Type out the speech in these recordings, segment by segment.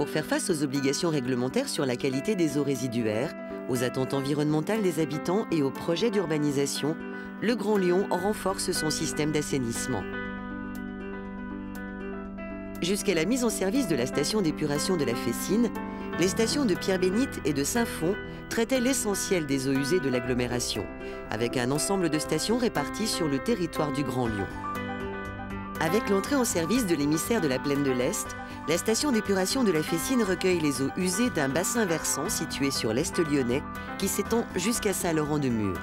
Pour faire face aux obligations réglementaires sur la qualité des eaux résiduaires, aux attentes environnementales des habitants et aux projets d'urbanisation, le Grand Lyon renforce son système d'assainissement. Jusqu'à la mise en service de la station d'épuration de la Fessine, les stations de Pierre-Bénite et de Saint-Fond traitaient l'essentiel des eaux usées de l'agglomération, avec un ensemble de stations réparties sur le territoire du Grand Lyon. Avec l'entrée en service de l'émissaire de la Plaine de l'Est, la station d'épuration de la Fessine recueille les eaux usées d'un bassin versant situé sur l'Est lyonnais qui s'étend jusqu'à Saint-Laurent-de-Mur.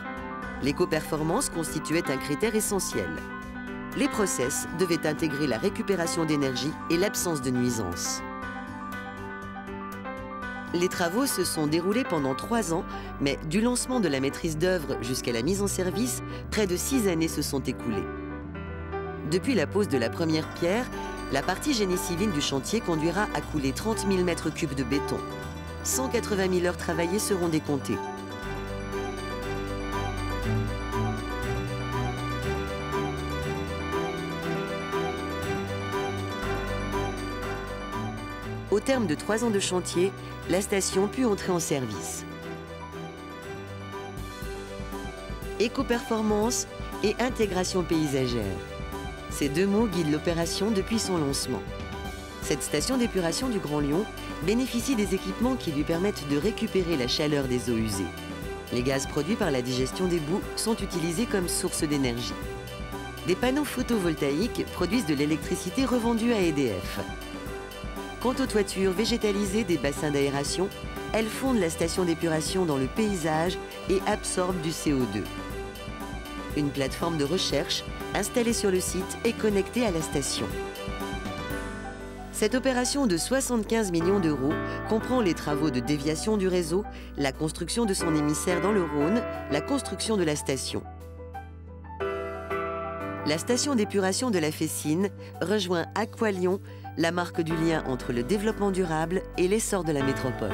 L'éco-performance constituait un critère essentiel. Les process devaient intégrer la récupération d'énergie et l'absence de nuisances. Les travaux se sont déroulés pendant trois ans, mais du lancement de la maîtrise d'œuvre jusqu'à la mise en service, près de six années se sont écoulées. Depuis la pose de la première pierre, la partie génie civil du chantier conduira à couler 30 000 m3 de béton. 180 000 heures travaillées seront décomptées. Au terme de trois ans de chantier, la station put entrer en service. Éco-performance et intégration paysagère. Ces deux mots guident l'opération depuis son lancement. Cette station d'épuration du Grand Lyon bénéficie des équipements qui lui permettent de récupérer la chaleur des eaux usées. Les gaz produits par la digestion des boues sont utilisés comme source d'énergie. Des panneaux photovoltaïques produisent de l'électricité revendue à EDF. Quant aux toitures végétalisées des bassins d'aération, elles fondent la station d'épuration dans le paysage et absorbent du CO2. Une plateforme de recherche installée sur le site est connectée à la station. Cette opération de 75 millions d'euros comprend les travaux de déviation du réseau, la construction de son émissaire dans le Rhône, la construction de la station. La station d'épuration de la Fessine rejoint Aqualion, la marque du lien entre le développement durable et l'essor de la métropole.